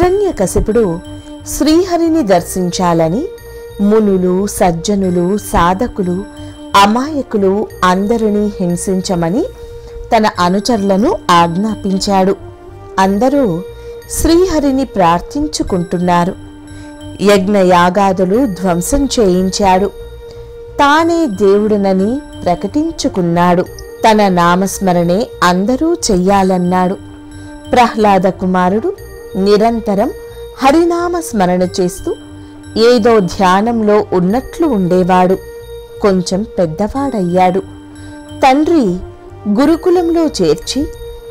హిరణ్యకశిపుడు శ్రీహరిని దర్శించాలని మునులు సజ్జనులు సాధకులు అమాయకులు అందరినీ హింసించమని తన అనుచరులను ఆజ్ఞాపించాడు. అందరూ శ్రీహరిని ప్రార్థించుకుంటున్నారు. యజ్ఞయాగాదులు ధ్వంసం చేయించాడు. తానే దేవుడునని ప్రకటించుకున్నాడు. తన నామస్మరణే అందరూ చెయ్యాలన్నాడు. ప్రహ్లాద కుమారుడు నిరంతరం హరినామ స్మరణ చేస్తూ ఏదో ధ్యానంలో ఉన్నట్లు ఉండేవాడు. కొంచెం పెద్దవాడయ్యాడు. తండ్రి గురుకులంలో చేర్చి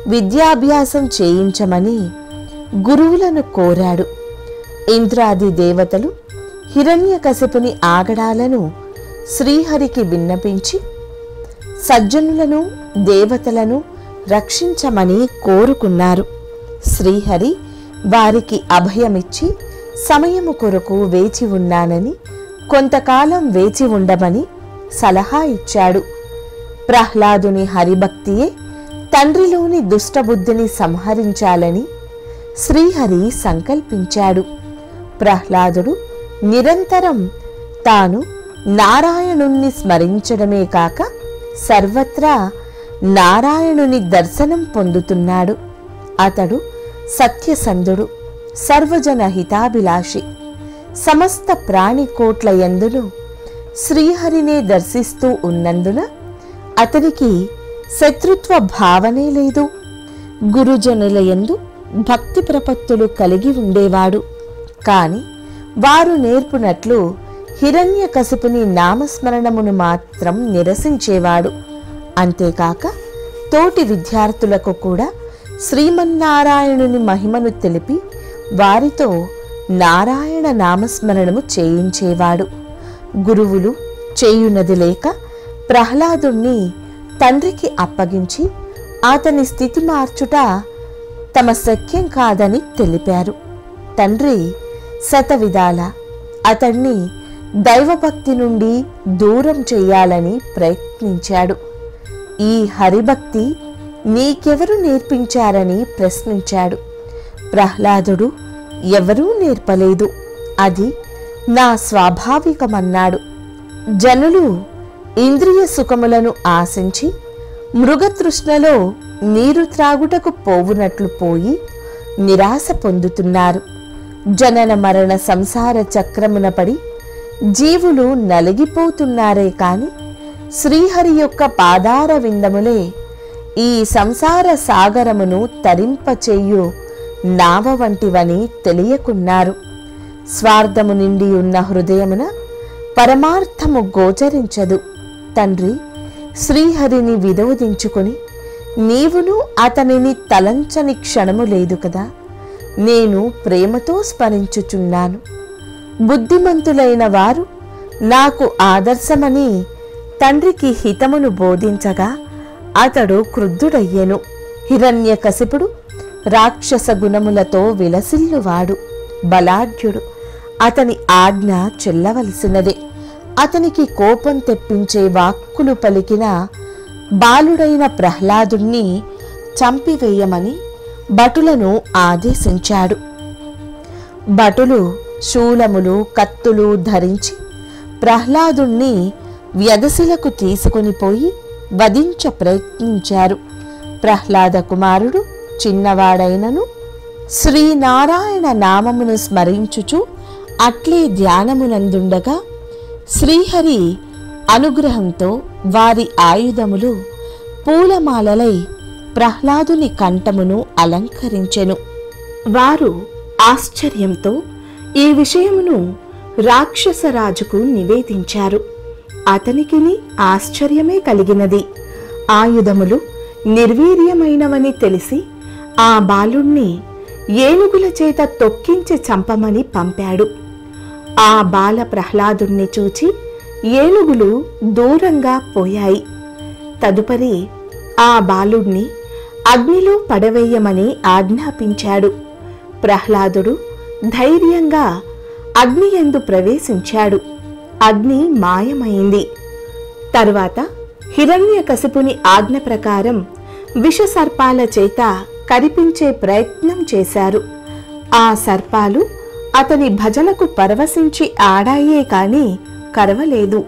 విద్యాభ్యాసం చేయించమని గురువులను కోరాడు. ఇంద్రాది దేవతలు హిరణ్యకశిపుని ఆగడాలను శ్రీహరికి విన్నపించి సజ్జనులను దేవతలను రక్షించమని కోరుకున్నారు. శ్రీహరి వారికి అభయమిచ్చి సమయము కొరకు వేచి ఉన్నానని కొంతకాలం వేచి ఉండమని సలహా ఇచ్చాడు. ప్రహ్లాదుని హరిభక్తియే తండ్రిలోని దుష్టబుద్ధిని సంహరించాలని శ్రీహరి సంకల్పించాడు. ప్రహ్లాదుడు నిరంతరం తాను నారాయణుణ్ణి స్మరించడమే కాక సర్వత్రా నారాయణుని దర్శనం పొందుతున్నాడు. అతడు సత్యసంధుడు సర్వజన హితాభిలాషి సమస్త ప్రాణికోట్ల యందును శ్రీహరినే దర్శిస్తూ ఉన్నందున అతనికి శత్రుత్వ భావనే లేదు. గురుజనుల యందు భక్తి ప్రపత్తులు కలిగి ఉండేవాడు. కాని వారు నేర్పునట్లు హిరణ్యకశిపుని నామస్మరణమును మాత్రం నిరసించేవాడు. అంతేకాక తోటి విద్యార్థులకు కూడా శ్రీమన్నారాయణుని మహిమను తెలిపి వారితో నారాయణ నామస్మరణము చేయించేవాడు. గురువులు చేయునది లేక ప్రహ్లాదుణ్ణి తండ్రికి అప్పగించి అతని స్థితి మార్చుట తమ శక్యం కాదని తెలిపారు. తండ్రి శతవిధాల అతణ్ణి దైవభక్తి నుండి దూరం చేయాలని ప్రయత్నించాడు. ఈ హరిభక్తి నీకెవరు నేర్పించారని ప్రశ్నించాడు. ప్రహ్లాదుడు ఎవరూ నేర్పలేదు. అది నా స్వాభావికమన్నాడు. జనులు ఇంద్రియ సుఖములను ఆశించి మృగతృష్ణలో నీరు త్రాగుటకు పోవునట్లు పోయి నిరాశ పొందుతున్నారు. జనన మరణ సంసార చక్రమున పడి జీవులు నలిగిపోతున్నారే కాని శ్రీహరి యొక్క పాదార విందములే ఈ సంసార సాగరమును తరింపచేయు. నావ వంటివని తెలియకున్నారు. స్వార్థము నిండి ఉన్న హృదయమున పరమార్థము గోచరించదు. తండ్రి శ్రీహరిని వినోదించుకొని నీవును అతనిని తలంచని క్షణము లేదు కదా. నేను ప్రేమతో స్మరించుచున్నాను. బుద్ధిమంతులైన వారు నాకు ఆదర్శమని తండ్రికి హితమును బోధించగా అతడు క్రుద్ధుడయ్యెను. హిరణ్యకశిపుడు రాక్షస గుణములతో విలసిల్లువాడు. బలాఢ్యుడు. అతని ఆజ్ఞ చెల్లవలసినదే. అతనికి కోపం తెప్పించే వాక్కులు పలికిన బాలుడైన ప్రహ్లాదుణ్ణి చంపివేయమని భటులను ఆదేశించాడు. భటులు శూలములు కత్తులు ధరించి ప్రహ్లాదుణ్ణి వ్యధశిలకు తీసుకొని పోయి వధించ ప్రయత్నించారు. ప్రహ్లాద కుమారుడు చిన్నవాడైనను శ్రీనారాయణ నామమును స్మరించుచు అట్లే ధ్యానమునందుండగా శ్రీహరి అనుగ్రహంతో వారి ఆయుధములు పూలమాలలై ప్రహ్లాదుని కంఠమును అలంకరించెను. వారు ఆశ్చర్యంతో ఈ విషయమును రాక్షసరాజుకు నివేదించారు. అతనికిని ఆశ్చర్యమే కలిగినది. ఆయుధములు నిర్వీర్యమైనవని తెలిసి ఆ బాలుణ్ణి ఏనుగుల చేత తొక్కించి చంపమని పంపాడు. ఆ బాల ప్రహ్లాదుణ్ణి చూచి ఏనుగులు దూరంగా పోయాయి. తదుపరి ఆ బాలుణ్ణి అగ్నిలో పడవేయమని ఆజ్ఞాపించాడు. ప్రహ్లాదుడు ధైర్యంగా అగ్నియందు ప్రవేశించాడు. అగ్ని మాయమైంది. తరువాత హిరణ్యకశిపుని ఆజ్ఞ ప్రకారం విషసర్పాల చేత కరిపించే ప్రయత్నం చేశారు. ఆ సర్పాలు అతని భజనకు పరవశించి ఆడాయే కాని కరవలేదు.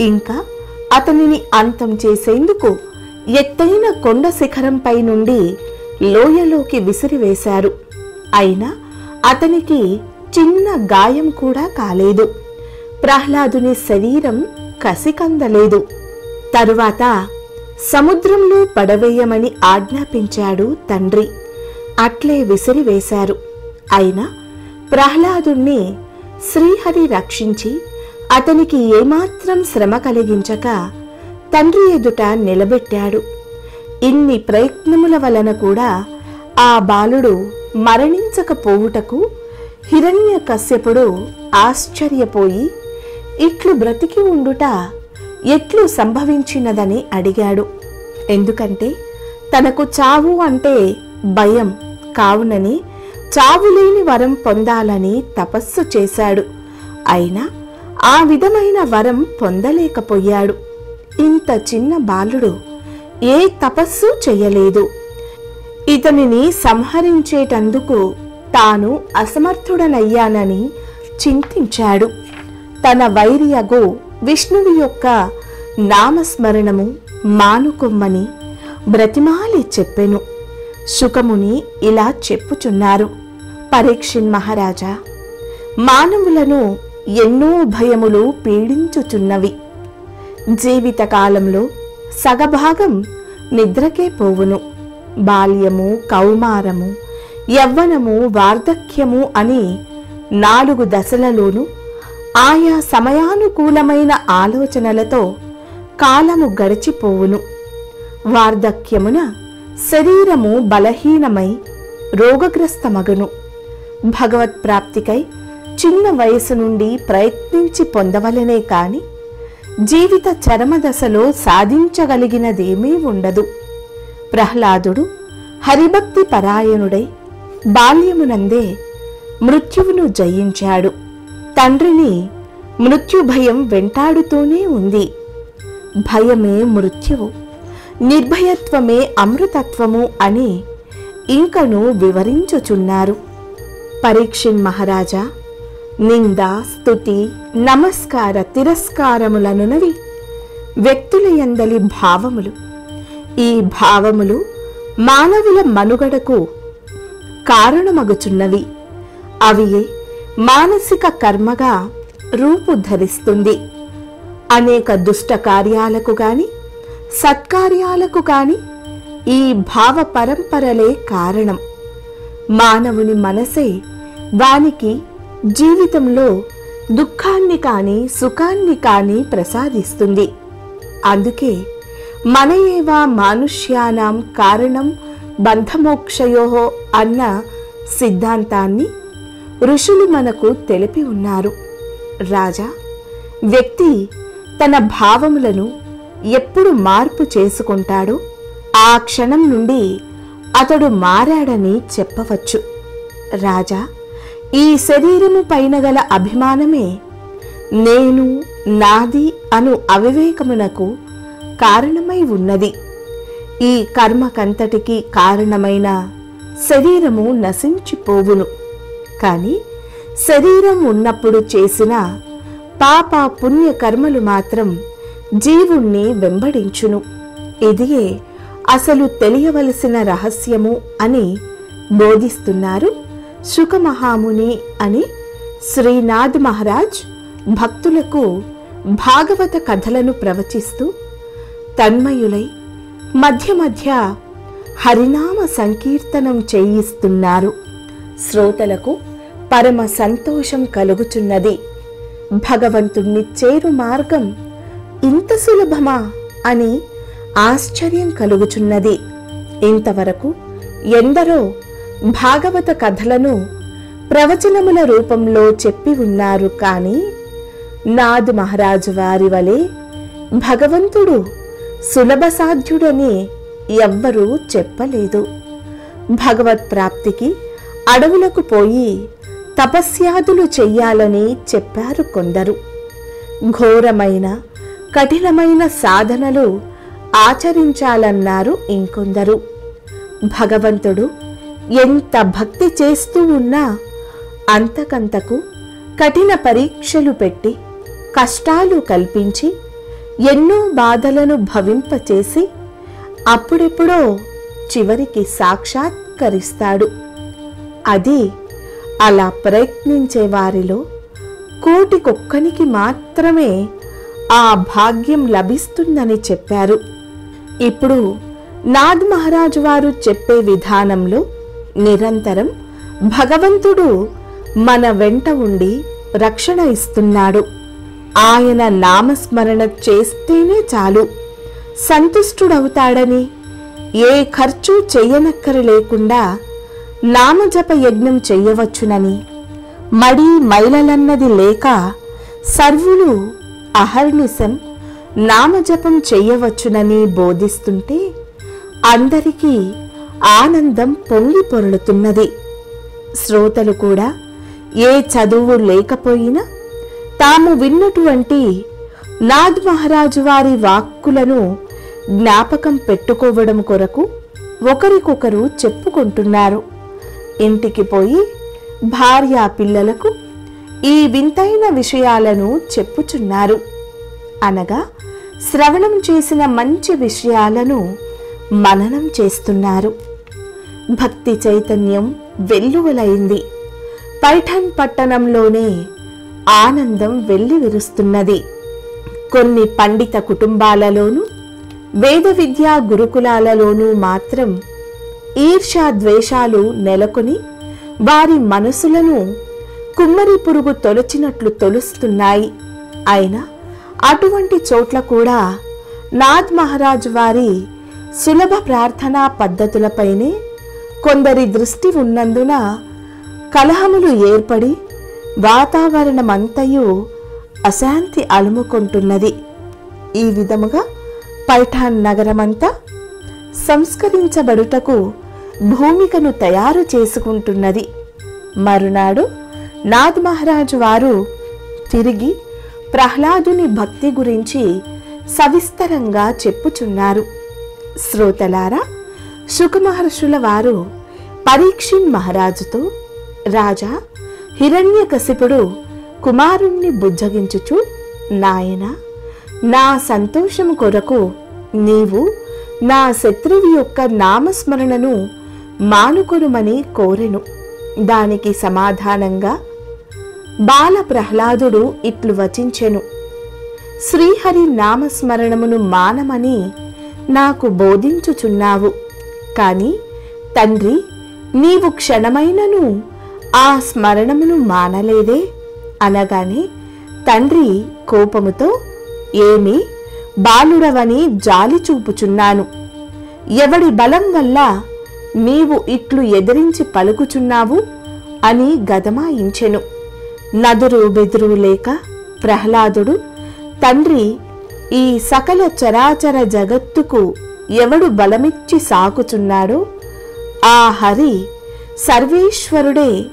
ఇంకా అతనిని అంతం చేసేందుకు ఎత్తైన కొండ శిఖరంపై నుండి లోయలోకి విసిరివేశారు అయినా అతనికి చిన్న గాయం కూడా కాలేదు. ప్రహ్లాదుని శరీరం కసికందలేదు. తరువాత సముద్రంలో పడవేయమని ఆజ్ఞాపించాడు తండ్రి. అట్లే విసిరివేశారు. అయినా ప్రహ్లాదుణ్ణి శ్రీహరి రక్షించి అతనికి ఏమాత్రం శ్రమ కలిగించక తండ్రి ఎదుట నిలబెట్టాడు. ఇన్ని ప్రయత్నముల వలన కూడా ఆ బాలుడు మరణించకపోవుటకు హిరణ్య కశ్యపుడు ఆశ్చర్యపోయి ఇట్లు బ్రతికి ఉండుట ఎట్లు సంభవించినదని అడిగాడు. ఎందుకంటే తనకు చావు అంటే భయం కావునని చావులేని వరం పొందాలని తపస్సు చేశాడు. అయినా ఆ విధమైన వరం పొందలేకపోయాడు. ఇంత చిన్న బాలుడు ఏ తపస్సు చెయ్యలేదు ఇతనిని సంహరించేటందుకు తాను అసమర్థుడనయ్యానని చింతించాడు. తన వైరియగు విష్ణువు యొక్క నామస్మరణము మానుకొమ్మని బ్రతిమాలి చెప్పెను. శుకముని ఇలా చెప్పుచున్నారు. పరీక్షిన్ మహారాజా మానవులను ఎన్నో భయములు పీడించుచున్నవి. జీవితకాలంలో సగభాగం నిద్రకే పోవును. బాల్యము కౌమారము యవ్వనము వార్ధక్యము అని నాలుగు దశలలోనూ ఆయా సమయానుకూలమైన ఆలోచనలతో కాలము గడిచిపోవును. వార్ధక్యమున శరీరము బలహీనమై రోగగ్రస్తమగును. భగవత్ప్రాప్తికై చిన్న వయసు నుండి ప్రయత్నించి పొందవలనే కాని జీవిత చరమదశలో సాధించగలిగినదేమీ ఉండదు. ప్రహ్లాదుడు హరిభక్తి పరాయణుడై బాల్యమునందే మృత్యువును జయించాడు. తండ్రిని మృత్యుభయం వెంటాడుతూనే ఉంది. భయమే మృత్యువు నిర్భయత్వమే అమృతత్వము అని ఇంకను వివరించుచున్నారు. పరీక్షిన్ మహారాజా నింద స్తుతి నమస్కార తిరస్కారములనునవి వ్యక్తుల ఎందలి భావములు. ఈ భావములు మానవుల మనుగడకు కారణమగుచున్నవి. అవియే మానసిక కర్మగా రూపుధరిస్తుంది అనేక దుష్ట కార్యాలకు గాని సత్కార్యాలకు గాని ఈ భావ పరంపరలే కారణం. మానవుని మనసే వానికి జీవితంలో దుఃఖాన్ని కాని సుఖాన్ని కాని ప్రసాదిస్తుంది. అందుకే మన ఏవా మానుష్యానాం కారణం బంధమోక్షయో అన్న సిద్ధాంతాన్ని ఋషులు మనకు తెలిపి ఉన్నారు. రాజా వ్యక్తి తన భావములను ఎప్పుడు మార్పు చేసుకుంటాడో ఆ క్షణం నుండి అతడు మారాడని చెప్పవచ్చు. రాజా ఈ శరీరము పైన గల అభిమానమే నేను నాది అను అవివేకమునకు కారణమై ఉన్నది. ఈ కర్మకంతటికి కారణమైన శరీరము నశించిపోవును. కానీ శరీరం ఉన్నప్పుడు చేసిన పాప పుణ్య కర్మలు మాత్రం జీవుణ్ణి వెంబడించును. ఇదియే అసలు తెలియవలసిన రహస్యము అని బోధిస్తున్నారు శుకమహాముని అని శ్రీనాథ్ మహారాజ్ భక్తులకు భాగవత కథలను ప్రవచిస్తూ తన్మయులై మధ్య మధ్య హరినామ సంకీర్తనం చేయిస్తున్నారు. శ్రోతలకు పరమ సంతోషం కలుగుచున్నది. భగవంతుణ్ణి చేరు మార్గం ఇంత సులభమా అని ఆశ్చర్యం కలుగుచున్నది. ఇంతవరకు ఎందరో భాగవత కథలను ప్రవచనముల రూపంలో చెప్పి ఉన్నారు కానీ నాదు మహారాజు వారి వలె భగవంతుడు సులభ సాధ్యుడని ఎవ్వరూ చెప్పలేదు. భగవత్ ప్రాప్తికి అడవులకు పోయి తపస్యాదులు చెయ్యాలని చెప్పారు కొందరు. ఘోరమైన కఠినమైన సాధనలు ఆచరించాలన్నారు ఇంకొందరు. భగవంతుడు ఎంత భక్తి చేస్తూ ఉన్నా అంతకంతకు కఠిన పరీక్షలు పెట్టి కష్టాలు కల్పించి ఎన్నో బాధలను భవింపచేసి అప్పుడెప్పుడో చివరికి సాక్షాత్కరిస్తాడు. అది అలా ప్రయత్నించే వారిలో కోటికొక్కనికి మాత్రమే ఆ భాగ్యం లభిస్తుందని చెప్పారు. ఇప్పుడు నాద్ మహారాజు వారు చెప్పే విధానంలో నిరంతరం భగవంతుడు మన వెంట ఉండి రక్షణ ఇస్తున్నాడు. ఆయన నామస్మరణ చేస్తేనే చాలు. సంతుష్టుడవుతాడని ఏ ఖర్చు చెయ్యనక్కర లేకుండా నామజప యజ్ఞం చెయ్యవచ్చునని మడి మైలలన్నది లేక సర్వులు అహర్నిశం నామజపం చెయ్యవచ్చునని బోధిస్తుంటే అందరికీ ఆనందం పొంగి పొరలుతున్నది. శ్రోతలు కూడా ఏ చదువు లేకపోయినా తాము విన్నటువంటి నాద్ మహారాజు వారి వాక్కులను జ్ఞాపకం పెట్టుకోవడం కొరకు ఒకరికొకరు చెప్పుకుంటున్నారు. ఇంటికి పోయి భార్య పిల్లలకు ఈ వింతైన విషయాలను చెప్పుచున్నారు. అనగా శ్రవణం చేసిన మంచి విషయాలను మననం చేస్తున్నారు. భక్తి చైతన్యం వెల్లువలైంది. పైఠన్ పట్టణంలోనే ఆనందం వెల్లివిరుస్తున్నది కొన్ని పండిత కుటుంబాలలోనూ వేద విద్యా గురుకులాలలోనూ మాత్రం ఈర్ష్యా ద్వేషాలు నెలకొని వారి మనసులను కుమ్మరి పురుగు తొలచినట్లు తొలుస్తున్నాయి. అయినా అటువంటి చోట్ల కూడా నాద్ మహారాజ్ వారి సులభ ప్రార్థనా పద్ధతులపైనే కొందరి దృష్టి ఉన్నందున కలహములు ఏర్పడి వాతావరణమంతయు అశాంతి అలుముకుంటున్నది. ఈ విధముగా పైఠాన్ నగరమంతా సంస్కరించబడుటకు భూమికను తయారు చేసుకుంటున్నది. మరునాడు నాథ్ మహారాజు వారు తిరిగి ప్రహ్లాదుని భక్తి గురించి సవిస్తరంగా చెప్పుచున్నారు. శ్రోతలారా శుకమహర్షుల వారు పరీక్షిన్ మహారాజుతో రాజా హిరణ్యకశిపుడు కుమారుణ్ణి బుజ్జగించుచు నాయన నా సంతోషం కొరకు నీవు నా శత్రువు యొక్క నామస్మరణను మానుకొనుమని కోరెను. దానికి సమాధానంగా బాల ప్రహ్లాదుడు ఇట్లు వచించెను. శ్రీహరి నామస్మరణమును మానమని నాకు బోధించుచున్నావు. కాని తండ్రి నీవు క్షణమైనను ఆ స్మరణమును మానలేదే? అనగానే తండ్రి కోపముతో ఏమి బాలుడవని జాలి చూపుచున్నాను. ఎవడి బలం వల్ల నీవు ఇట్లు ఎదిరించి పలుకుచున్నావు అని గదమాయించెను. నదురు బెదురు లేక ప్రహ్లాదుడు తండ్రి ఈ సకల చరాచర జగత్తుకు ఎవడు బలమిచ్చి సాకుచున్నాడో ఆ హరి సర్వేశ్వరుడే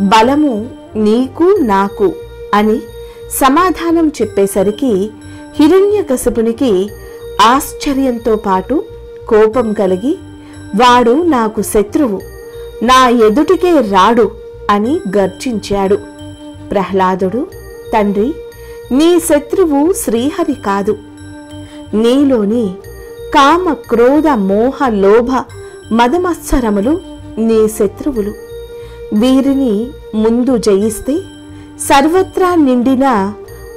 బలము నీకు నాకు అని సమాధానం చెప్పేసరికి హిరణ్యకశపునికి ఆశ్చర్యంతో పాటు కోపం కలిగి వాడు నాకు శత్రువు నా ఎదుటికే రాడు అని గర్జించాడు. ప్రహ్లాదుడు తండ్రి నీ శత్రువు శ్రీహరి కాదు. నీలోని కామ క్రోధ మోహ లోభ మదమత్సరములు నీ శత్రువులు. వీరిని ముందు జయిస్తే సర్వత్రా నిండిన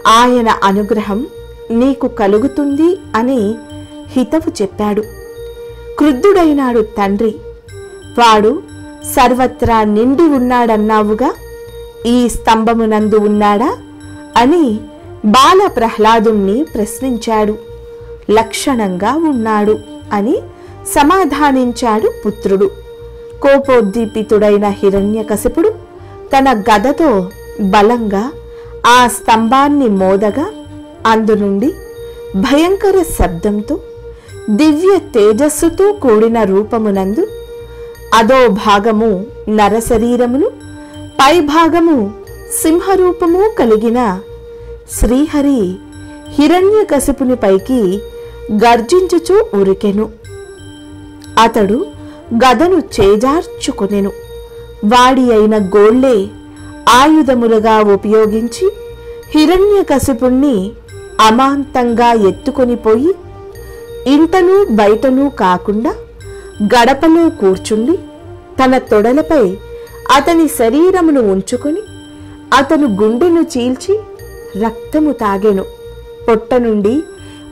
ఆయన అనుగ్రహం నీకు కలుగుతుంది అని హితవు చెప్పాడు. క్రుద్ధుడైనాడు తండ్రి. వాడు సర్వత్రా నిండి ఉన్నాడన్నావుగా? ఈ స్తంభమునందు ఉన్నాడా? అని బాల ప్రహ్లాదుణ్ణి ప్రశ్నించాడు. లక్షణంగా ఉన్నాడు అని సమాధానించాడు పుత్రుడు. కోపోద్దీపితుడైన హిరణ్యకశిపుడు తన గదతో బలంగా ఆ స్తంభాన్ని మోదగా అందు నుండి భయంకర శబ్దంతో దివ్య తేజస్సుతో కూడిన రూపమునందు అదో భాగము నరశరీరమును పైభాగము సింహరూపము కలిగిన శ్రీహరి హిరణ్య పైకి గర్జించుచూ ఉరికెను. అతడు గదను చేజార్చుకొనెను. వాడి అయిన గోళ్ళే ఆయుధములుగా ఉపయోగించి హిరణ్యకశిపుణ్ణి అమాంతంగా ఎత్తుకొనిపోయి ఇంటను బయటను కాకుండా గడపలో కూర్చుండి తన తొడలపై అతని శరీరమును ఉంచుకొని అతను గుండెను చీల్చి రక్తము తాగెను. పొట్ట నుండి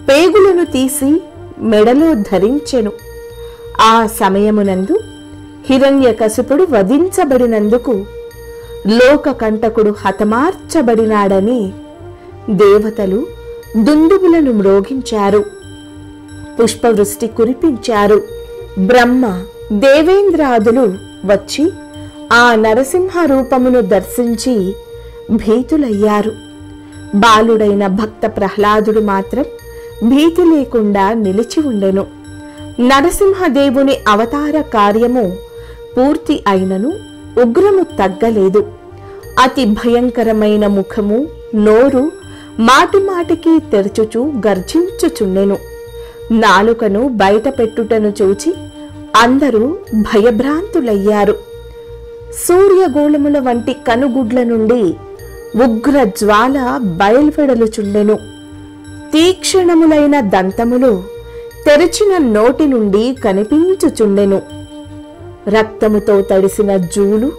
పేగులను తీసి మెడలో ధరించెను. ఆ సమయమునందు హిరణ్యకశిపుడు వధించబడినందుకు లోకకంటకుడు హతమార్చబడినాడని దేవతలు దుందుబులను మ్రోగించారు. పుష్పవృష్టి కురిపించారు. బ్రహ్మ దేవేంద్రాదులు వచ్చి ఆ నరసింహ రూపమును దర్శించి భీతులయ్యారు. బాలుడైన భక్త ప్రహ్లాదుడు మాత్రం భీతి లేకుండా నిలిచి ఉండెను. నరసింహదేవుని అవతార కార్యము పూర్తి అయినను ఉగ్రము తగ్గలేదు. అతి భయంకరమైన ముఖము నోరు మాటిమాటికి తెరచుచూ గర్జించుచుండెను. నాలుకను బయట పెట్టుటను చూచి అందరూ భయభ్రాంతులయ్యారు. సూర్యగోళముల వంటి కనుగుడ్ల నుండి ఉగ్ర జ్వాల బయల్వెడలుచుండెను. తీక్షణములైన దంతములు తెరిచిన నోటి నుండి కనిపించుచుండెను. రక్తముతో తడిసిన జూలు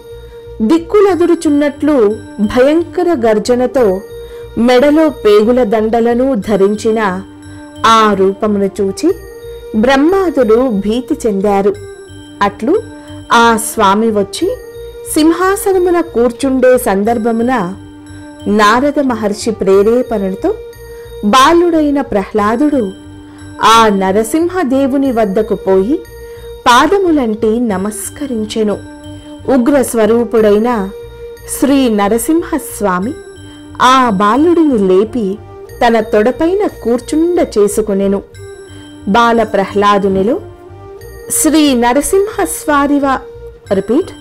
దిక్కులదురుచున్నట్లు భయంకర గర్జనతో మెడలో పేగుల దండలను ధరించిన ఆ రూపమును చూచి బ్రహ్మాదులు భీతి చెందారు. అట్లు ఆ స్వామి వచ్చి సింహాసనమున కూర్చుండే సందర్భమున నారద మహర్షి ప్రేరేపణతో బాలుడైన ప్రహ్లాదుడు ఆ నరసింహదేవుని వద్దకు పోయి పాదములంటి నమస్కరించెను. ఉగ్ర స్వరూపుడైన శ్రీ నరసింహస్వామి ఆ బాలుడిని లేపి తన తొడపైన కూర్చుండ చేసుకునెను. బాల ప్రహ్లాదునిలో శ్రీ నరసింహస్వారివ రిపీట్.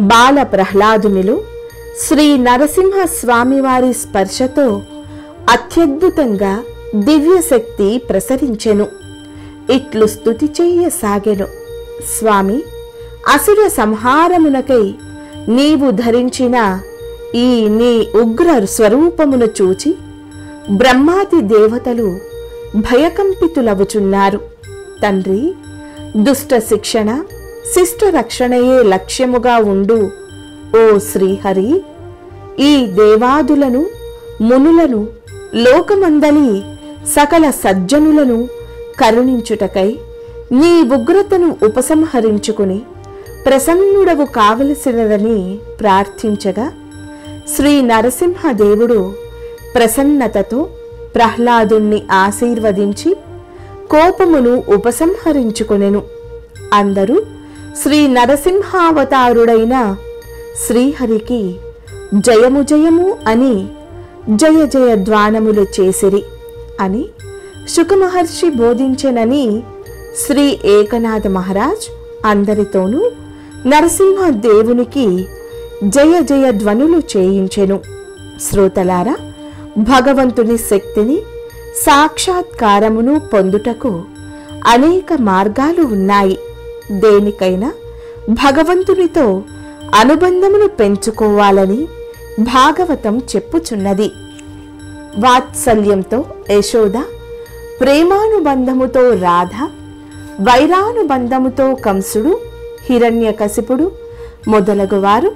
బాల ప్రహ్లాదునిలో శ్రీ నరసింహ స్వామివారి స్పర్శతో అత్యద్భుతంగా దివ్యశక్తి ప్రసరించెను. ఇట్లు స్తుతి చెయ్యసాగెను స్వామి అసుర సంహారమునకై నీవు ధరించిన ఈ నీ ఉగ్ర స్వరూపమును చూచి బ్రహ్మాది దేవతలు భయకంపితులవుచున్నారు. తండ్రి దుష్ట శిక్షణ శిష్ట రక్షణయే లక్ష్యముగా ఉండు. ఓ శ్రీహరి ఈ దేవాదులను మునులను లోకమందలి సకల సజ్జనులను కరుణించుటకై నీ ఉగ్రతను ఉపసంహరించుకుని ప్రసన్నుడవు కావలసినదని ప్రార్థించగా శ్రీ నరసింహదేవుడు ప్రసన్నతతో ప్రహ్లాదుణ్ణి ఆశీర్వదించి కోపమును ఉపసంహరించుకొనెను. అందరూ శ్రీ నరసింహావతారుడైన శ్రీహరికి జయము జయము అని జయ జయ ధ్వానములు చేసిరి అని శుకమహర్షి బోధించెనని శ్రీ ఏకనాథ మహారాజ్ అందరితోనూ నరసింహ దేవునికి జయ జయ ధ్వనులు చేయించెను. శ్రోతలారా భగవంతుని శక్తిని సాక్షాత్కారమును పొందుటకు అనేక మార్గాలు ఉన్నాయి. దేనికైనా భగవంతునితో అనుబంధమును పెంచుకోవాలని భాగవతం చెప్పుచున్నది. వాత్సల్యంతో యశోద ప్రేమానుబంధముతో రాధ వైరానుబంధముతో కంసుడు హిరణ్యకశిపుడు మొదలగువారు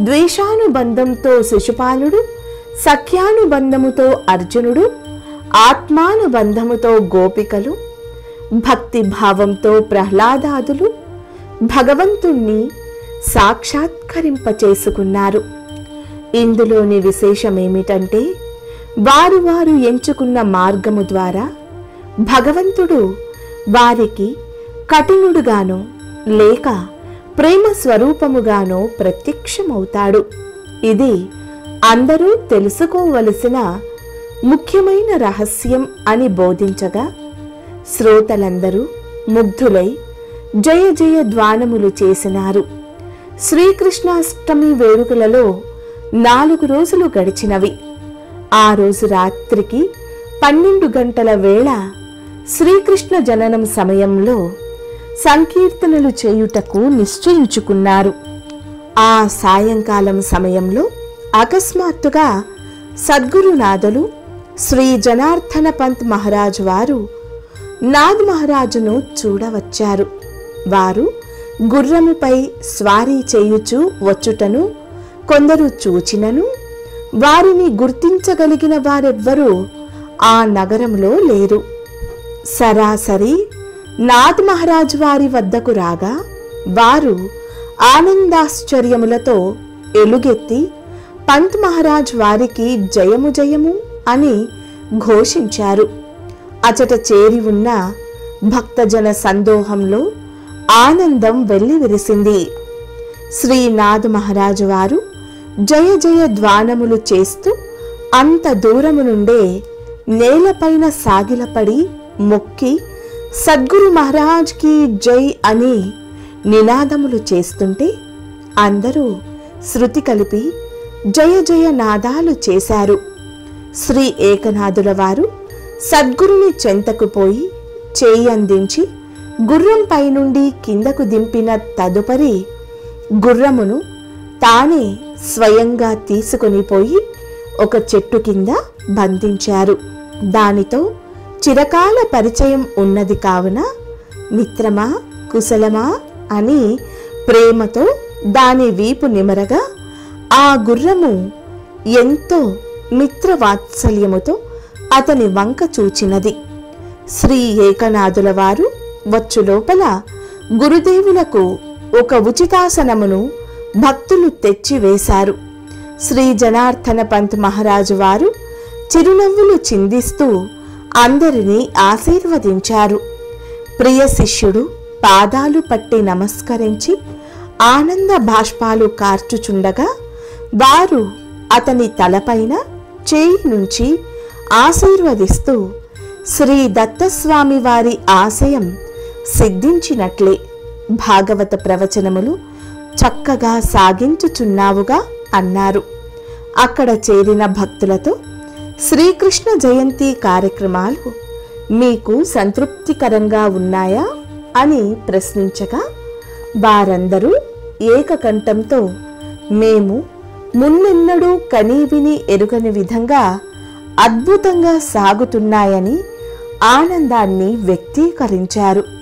ద్వేషానుబంధంతో శిశుపాలుడు సఖ్యానుబంధముతో అర్జునుడు ఆత్మానుబంధముతో గోపికలు భక్తి భావంతో ప్రహ్లాదాదులు భగవంతుణ్ణి సాక్షాత్కరింపచేసుకున్నారు. ఇందులోని విశేషమేమిటంటే వారు వారు ఎంచుకున్న మార్గము ద్వారా భగవంతుడు వారికి కఠినుడుగానో లేక ప్రేమ స్వరూపముగానో ప్రత్యక్షమవుతాడు. ఇది అందరూ తెలుసుకోవలసిన ముఖ్యమైన రహస్యం అని బోధించగా శ్రోతలందరూ ముగ్ధులై జయ జయ ధ్వానములు చేసినారు. శ్రీకృష్ణాష్టమి వేడుకలలో నాలుగు రోజులు గడిచినవి. ఆ రోజు రాత్రికి పన్నెండు గంటల వేళ శ్రీకృష్ణ జననం సమయంలో సంకీర్తనలు చేయుటకు నిశ్చయించుకున్నారు. ఆ సాయంకాలం సమయంలో అకస్మాత్తుగా సద్గురునాథులు శ్రీ జనార్దన పంత్ మహారాజ్ వారు నాద్ మహారాజును చూడవచ్చారు. వారు గుర్రముపై స్వారీ చేయుచు వచ్చుటను కొందరు చూచినను వారిని గుర్తించగలిగిన వారెవ్వరూ ఆ నగరంలో లేరు. సరాసరి నాథ్ మహారాజ్ వారి వద్దకు రాగా వారు ఆనందాశ్చర్యములతో ఎలుగెత్తి పంత్ మహారాజ్ వారికి జయము జయము అని ఘోషించారు. అచట చేరి ఉన్న భక్తజన సందోహంలో ఆనందం వెల్లివిరిసింది. శ్రీనాథ్ మహారాజు వారు జయ జయ ద్వానములు చేస్తూ అంత దూరము నుండే నేలపైన సాగిలపడి మొక్కి సద్గురు మహారాజ్కి జై అని నినాదములు చేస్తుంటే అందరూ శృతి కలిపి జయ జయ నాదాలు చేశారు. శ్రీ ఏకనాథుల వారు సద్గురుని చెంతకు పోయి చేయి అందించి గుర్రంపై నుండి కిందకు దింపిన తదుపరి గుర్రమును తానే స్వయంగా తీసుకొని పోయి ఒక చెట్టు కింద బంధించారు. దానితో చిరకాల పరిచయం ఉన్నది కావున మిత్రమా కుశలమా అని ప్రేమతో దాని వీపు నిమరగా ఆ గుర్రము ఎంతో మిత్రవాత్సల్యముతో అతని వంక చూచినది. శ్రీ ఏకనాథుల వారు వచ్చు లోపల గురుదేవులకు ఒక ఉచితాసనమును భక్తులు తెచ్చి వేశారు. శ్రీ జనార్దన పంత్ మహారాజు వారు చిరునవ్వులు చిందిస్తూ అందరినీ ఆశీర్వదించారు. ప్రియ శిష్యుడు పాదాలు పట్టి నమస్కరించి ఆనంద బాష్పాలు కార్చుచుండగా వారు అతని తలపైన చేయి నుంచి ఆశీర్వదిస్తూ శ్రీ దత్తస్వామి వారి ఆశయం సిద్ధించినట్లే భాగవత ప్రవచనములు చక్కగా సాగించుచున్నావుగా అన్నారు. అక్కడ చేరిన భక్తులతో శ్రీకృష్ణ జయంతి కార్యక్రమాలు మీకు సంతృప్తికరంగా ఉన్నాయా అని ప్రశ్నించగా వారందరూ ఏకకంఠంతో మేము మున్నెన్నడూ కనీవిని ఎరుగని విధంగా అద్భుతంగా సాగుతున్నాయని ఆనందాన్ని వ్యక్తీకరించారు.